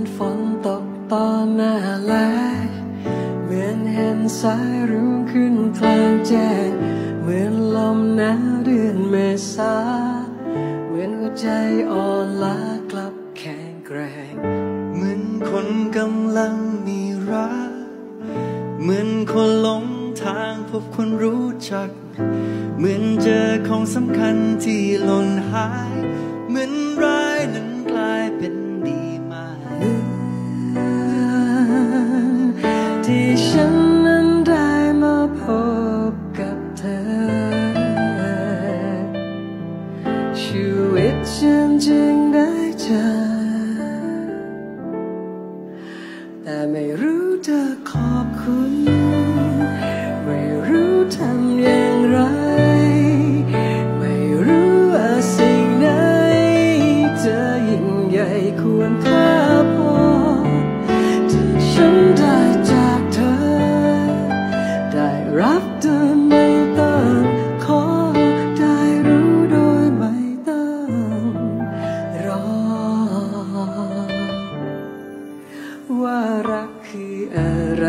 อนฝนตกตอนหน้าแลเหมือนเห็นสายรุ้งขึ้นกลางแจ้ง เหมือนลมหนาวเดือนเมษา เหมือนหัวใจอ่อนล้ากลับแข็งแกร่งเหมือนคนกำลังมีรัก เหมือนคนหลงทางพบคนรู้จัก เหมือนเจอของสำคัญที่หล่นหาย เหมือนร้ายนั้นกล จึงได้เจอ แต่ไม่รู้จะขอบคุณ ไม่รู้ทำอย่างไร ไม่รู้ว่าสิ่งไหนจะยิ่งใหญ่ควรค่าพอ ที่ฉันได้จากเธอ ได้รับเธอ รักคืออะไร